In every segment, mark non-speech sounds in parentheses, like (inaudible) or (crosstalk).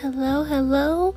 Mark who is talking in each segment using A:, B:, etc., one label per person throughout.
A: Hello, hello.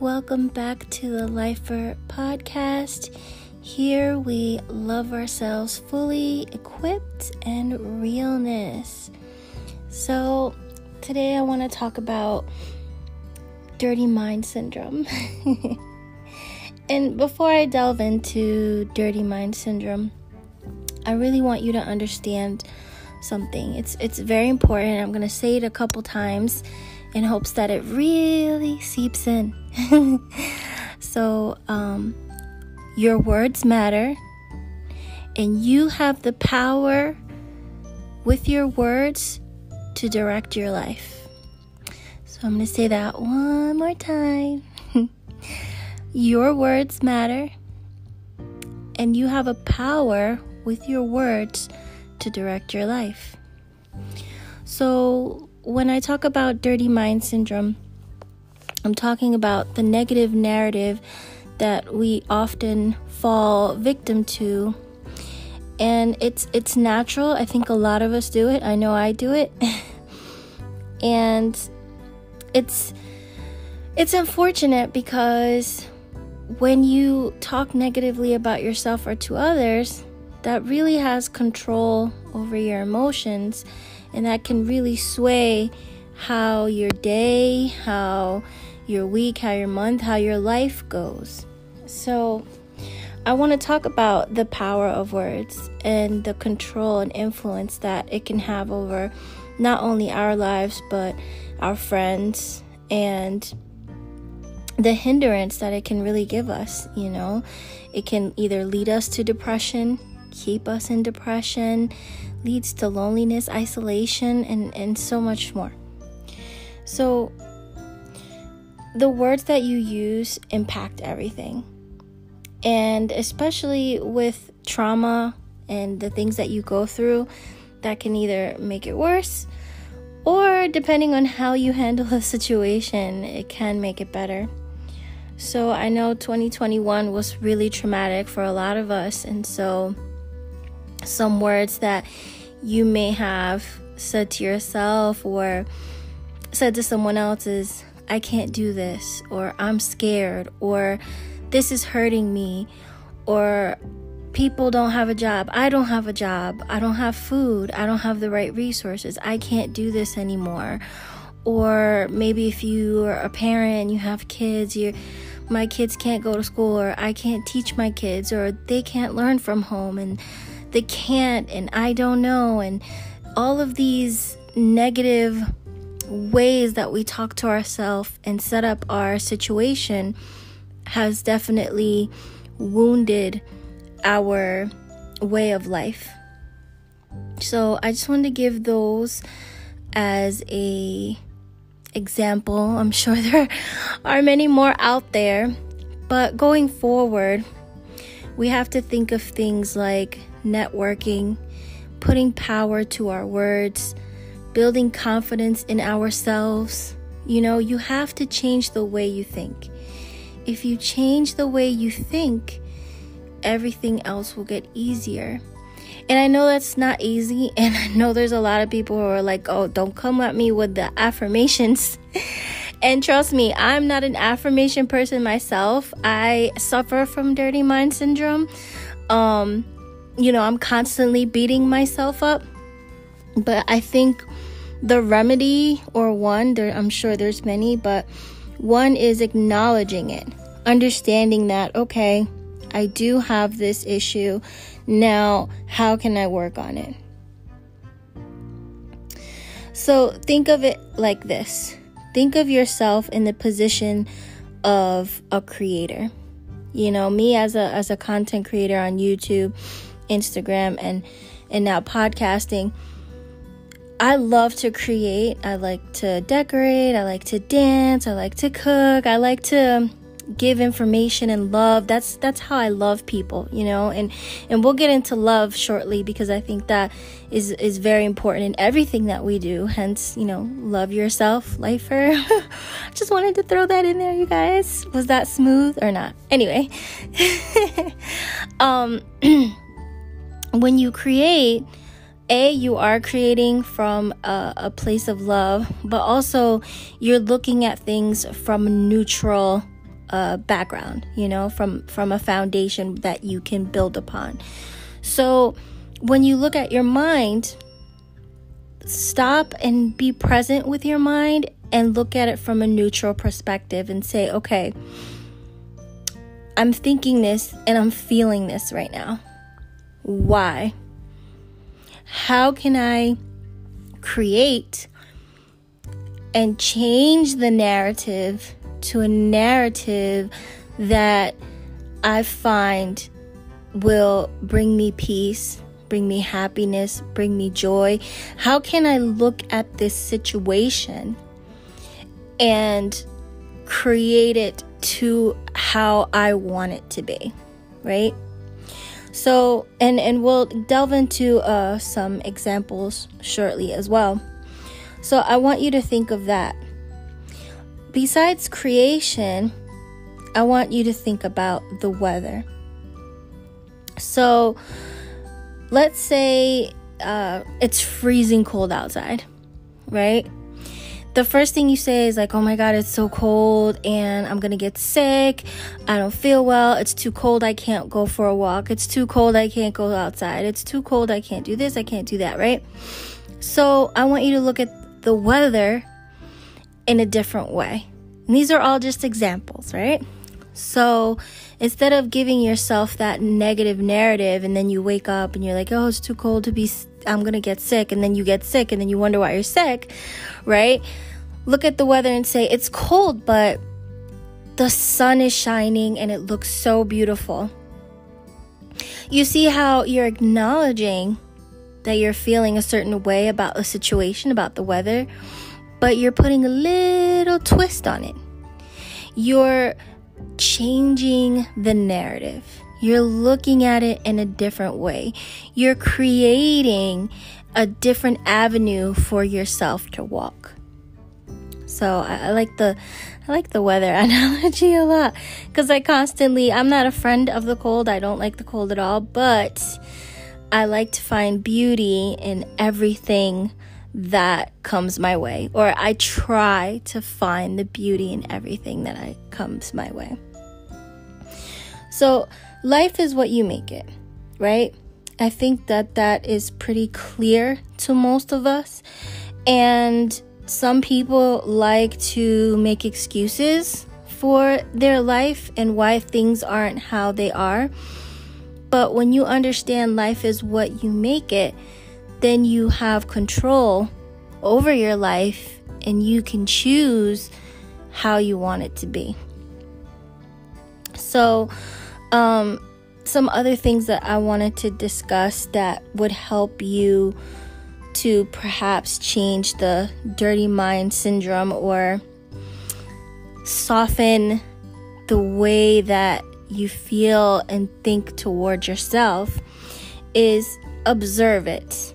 A: Welcome back to the Lifer podcast. Here we love ourselves fully, equipped, and realness. So, today I want to talk about dirty mind syndrome. (laughs) and before I delve into dirty mind syndrome, I really want you to understand something. It's it's very important. I'm going to say it a couple times in hopes that it really seeps in. (laughs) so, um, your words matter, and you have the power with your words to direct your life. So, I'm going to say that one more time. (laughs) your words matter, and you have a power with your words to direct your life. So, when I talk about dirty mind syndrome, I'm talking about the negative narrative that we often fall victim to. And it's it's natural. I think a lot of us do it. I know I do it. (laughs) and it's it's unfortunate because when you talk negatively about yourself or to others, that really has control over your emotions and that can really sway how your day, how your week, how your month, how your life goes. So, I want to talk about the power of words and the control and influence that it can have over not only our lives but our friends and the hindrance that it can really give us, you know. It can either lead us to depression, keep us in depression, leads to loneliness, isolation, and, and so much more. So, the words that you use impact everything. And especially with trauma and the things that you go through, that can either make it worse or, depending on how you handle the (laughs) situation, it can make it better. So, I know 2021 was really traumatic for a lot of us, and so some words that you may have said to yourself or said to someone else is, I can't do this, or I'm scared, or this is hurting me, or people don't have a job. I don't have a job. I don't have food. I don't have the right resources. I can't do this anymore. Or maybe if you are a parent and you have kids, you my kids can't go to school or I can't teach my kids or they can't learn from home and the can't and I don't know and all of these negative ways that we talk to ourselves and set up our situation has definitely wounded our way of life. So I just wanted to give those as a example. I'm (laughs) sure there are many more out there, but going forward, we have to think of things like networking, putting power to our words, building confidence in ourselves. You know, you have to change the way you think. If you change the way you think, everything else will get easier. And I know that's not easy, (laughs) and I know there's a lot of people who are like, oh, don't come at me with the affirmations. (laughs) and trust me, I'm not an affirmation person myself. I suffer from dirty mind syndrome. Um, you know, I'm constantly beating myself up. But I think the remedy, or one, there, I'm sure there's many, but one is acknowledging it, understanding that, okay, I do have this issue. Now, how can I work on it? So, think of it like this think of yourself in the position of a creator. You know, me as a as a content creator on YouTube, Instagram and and now podcasting. I love to create. I like to decorate. I like to dance. I like to cook. I like to give information and love. That's that's how I love people, you know. And and we'll get into love shortly because I think that is is very important in everything that we do. Hence, you know, love yourself, lifer. (laughs) Just wanted to throw that in there, you guys. Was that smooth or not? Anyway, (laughs) um (clears throat) when you create, a you are creating from a, a, place of love but also you're looking at things from a neutral uh, background you know from from a foundation that you can build upon. So when you look at your mind stop and be present with your mind and look at it from a neutral perspective and say okay i'm thinking this and i'm feeling this right now why how can I create and change the narrative to a narrative that I find will bring me peace, bring me happiness, bring me joy? How can I look at this situation and create it to how I want it to be, right? So, and and we'll delve into uh, some examples shortly as well. So, I want you to think of that. Besides creation, I want you to think about the weather. So, let's say uh, it's freezing cold outside, right? The first thing you say is like, "Oh my god, it's so cold and I'm to get sick. I don't feel well. It's too cold. I can't go for a walk. It's too cold. I can't go outside. It's too cold. I can't do this. I can't do that." Right? So, I want you to look at the weather in a different way. And these are all just examples, right? So, instead of giving yourself that negative narrative and then you wake up and you're like, "Oh, it's too cold to be I'm going to get sick," and then you get sick and then you wonder why you're sick, right? look at the weather and say, it's cold, but the sun is shining and it looks so beautiful. You see how you're acknowledging that you're feeling a certain way about a situation, about the weather, but you're putting a little twist on it. You're changing the narrative. You're looking at it in a different way. You're creating a different avenue for yourself to walk. So I, I like the I like the weather (laughs) analogy a lot because I constantly I'm not a friend of the cold. I don't like the cold at all, but I like to find beauty in everything that comes my way or I try to find the beauty in everything that I, comes my way. So, life is what you make it, right? I think that that is pretty clear to most of us. And some people like to make excuses for their life and why things aren't how they are. But when you understand life is what you make it, then you have control over your life and you can choose how you want it to be. So, um, some other things that I wanted to discuss that would help you to perhaps change the dirty mind syndrome or soften the way that you feel and think toward yourself is observe it.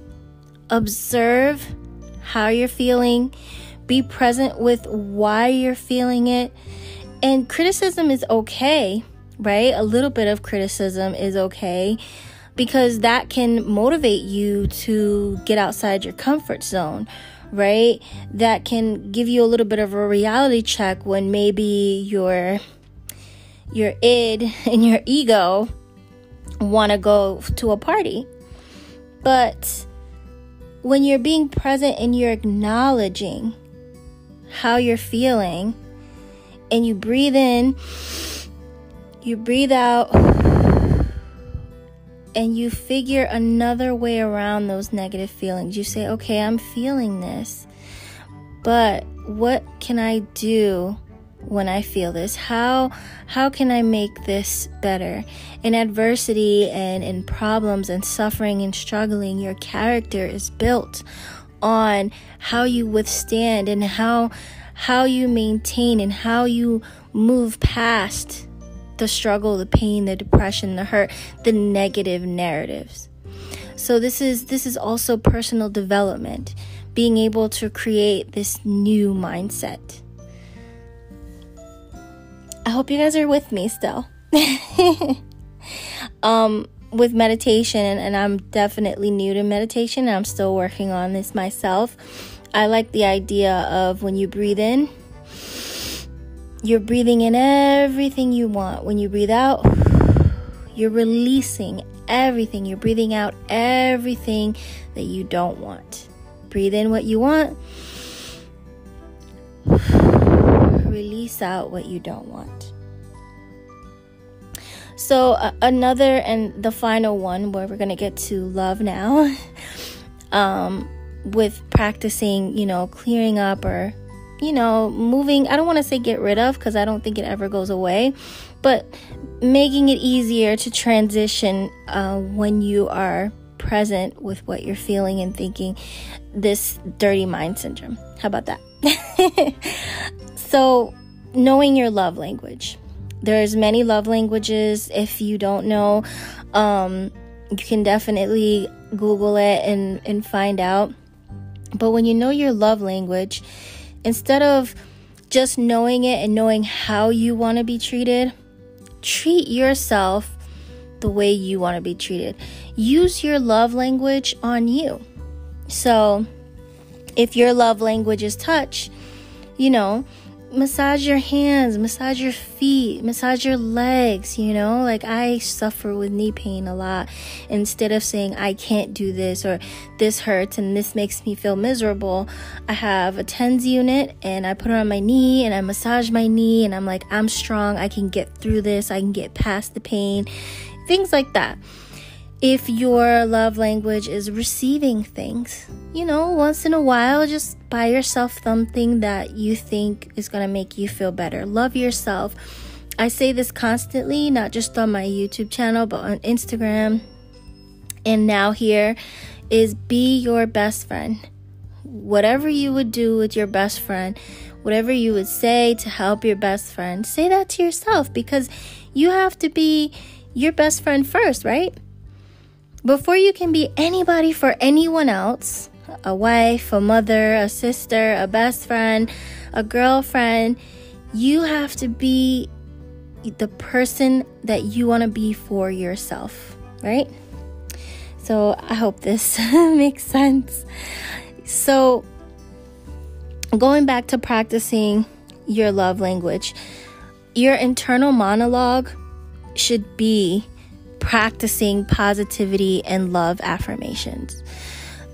A: Observe how you're feeling, be present with why you're feeling it. And criticism is okay, right? A little bit of criticism is okay because that can motivate you to get outside your comfort zone right that can give you a little bit of a reality check when maybe your your id (laughs) and your ego want to go to a party but when you're being present and you're acknowledging how you're feeling and you breathe in you breathe out and you figure another way around those negative feelings. You say, okay, I'm feeling this, but what can I do when I feel this? How how can I make this better? In adversity and in problems and suffering and struggling, your character is built on how you withstand and how how you maintain and how you move past the struggle, the pain, the depression, the hurt, the negative narratives. So this is this is also personal development, being able to create this new mindset. I hope you guys are with me still. (laughs) um with meditation, and I'm definitely new to meditation, and I'm still working on this myself. I like the idea of when you breathe in, you're breathing in everything you want. When you breathe out, (sighs) you're releasing everything. You're breathing out everything that you don't want. Breathe in what you want, (sighs) release out what you don't want. So, uh, another and the final one where we're going to get to love now, (laughs) um, with practicing, you know, clearing up or, you know, moving. I don't want to say get rid of because I don't think it ever goes away, but making it easier to transition uh, when you are present with what you're feeling and thinking this dirty mind syndrome. How about that? (laughs) so, knowing your love language. There's many love languages. If you don't know, um, you can definitely Google it and, and find out. But when you know your love language, instead of just knowing it and knowing how you want to be treated, treat yourself the way you want to be treated. Use your love language on you. So, if your love language is touch, you know, massage your hands, massage your feet, massage your legs, you know? Like I suffer with knee pain a lot. Instead of saying I can't do this or this hurts and this makes me feel miserable, I have a TENS unit and I put it on my knee and I massage my knee and I'm like I'm strong, I can get through this, I can get past the pain. Things like that if your love language is receiving things. You know, once in a while, just buy yourself something that you think is going to make you feel better. Love yourself. I say this constantly, not just on my YouTube channel, but on Instagram. And now, here is be your best friend. Whatever you would do with your best friend, whatever you would say to help your best friend, say that to yourself because you have to be your best friend first, right? Before you can be anybody for anyone else, a wife, a mother, a sister, a best friend, a girlfriend, you have to be the person that you want to be for yourself, right? So I hope this (laughs) makes sense. So, going back to practicing your love language, your internal monologue should be practicing positivity and love affirmations.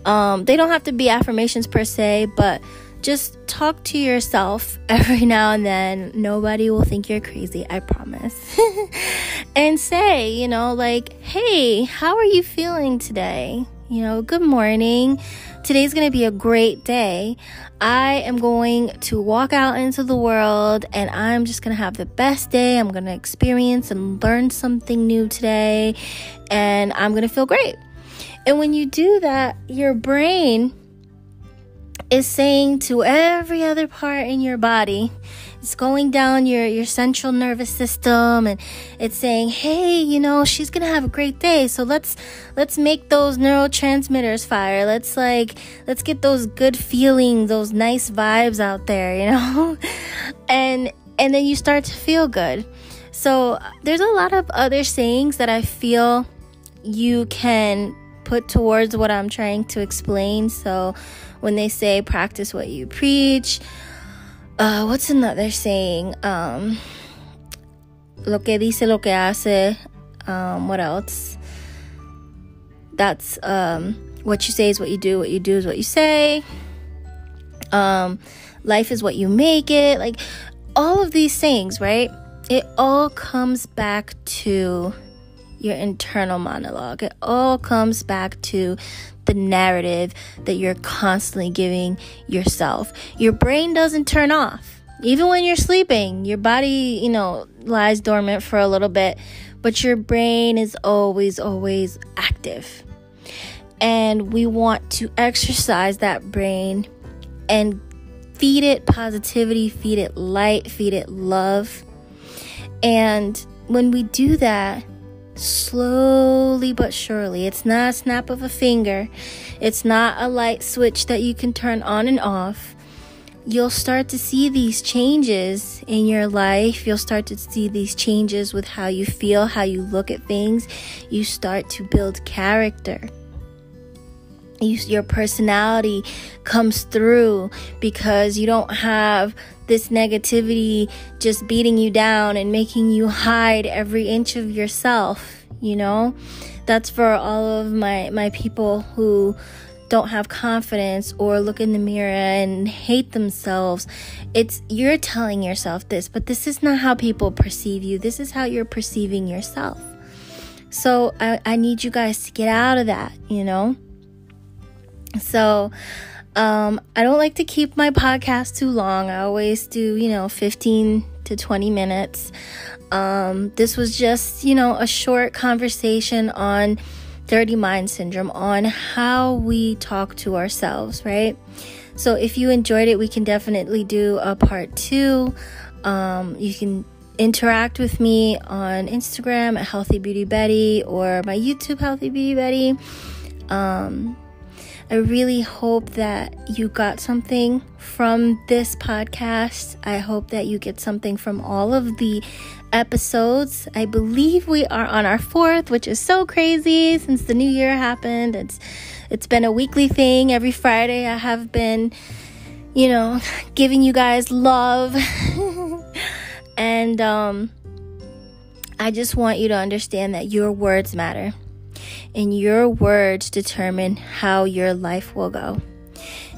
A: Um, they don't have to be affirmations per se, but just talk to yourself (laughs) every now and then. Nobody will think you're crazy, I promise. (laughs) and say, you know, like, hey, how are you feeling today? You know, good morning. Today's going to be a great day. I am going to walk out into the world and I'm just going to have the best day. I'm going to experience and learn something new today and I'm going to feel great. And when you do that, your brain is saying to every other part in your body, it's going down your, your central nervous system and it's saying, hey, you know, she's gonna have a great day. So let's let's make those neurotransmitters fire. Let's like let's get those good feelings, those nice vibes out there, you know? (laughs) and and then you start to feel good. So there's a lot of other sayings that I feel you can put towards what I'm trying to explain. So when they say practice what you preach, uh, what's another saying? Um, lo que dice lo que hace. Um, what else? That's um, what you say is what you do. What you do is what you say. Um, life is what you make it. Like all of these things, right? It all comes back to your internal monologue. It all comes back to the narrative that you're constantly giving yourself. Your brain doesn't turn off. Even when you're sleeping, your body, you know, lies dormant for a little bit, but your brain is always, always active. And we want to exercise that brain and feed it positivity, feed it light, feed it love. And when we do that, slowly but surely. It's not a snap of a finger, it's not a light switch that you can turn on and off. you'll start to see these changes in your life. You'll start to see these changes with how you feel, how you look at things. You start to build character. You, your personality comes through because you don't have this negativity just beating you down and making you hide every inch of yourself, you know? That's for all of my my people who don't have confidence or look in the mirror and hate themselves. It's you're telling yourself this, but this is not how people perceive you. This is how you're perceiving yourself. So I, I need you guys to get out of that, you know? So um, I don't like to keep my podcast too long. I always do, you know, 15 to 20 minutes. Um, this was just, you know, a short conversation on dirty mind syndrome on how we talk to ourselves, right? So if you enjoyed it, we can definitely do a part two. Um, you can interact with me on Instagram at Healthy Beauty Betty or my YouTube Healthy Beauty Betty. Um, I really hope that you got something from this podcast. I hope that you get something from all of the episodes. I believe we are on our fourth, which is so crazy since the new year happened. It's it's been a weekly thing. Every Friday I have been, you know, (laughs) giving you guys love. (laughs) and um I just want you to understand that your words matter and your words determine how your life will go.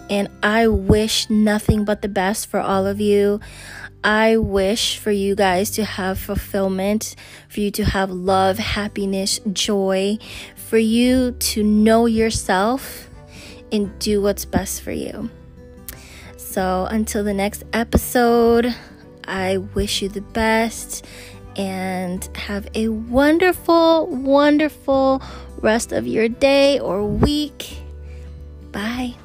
A: And I wish nothing but the best for all of you. I wish for you guys to have fulfillment, for you to have love, happiness, joy, for you to know yourself and do what's best for you. So until the next episode, I wish you the best and have a wonderful, wonderful rest of your day or week. Bye.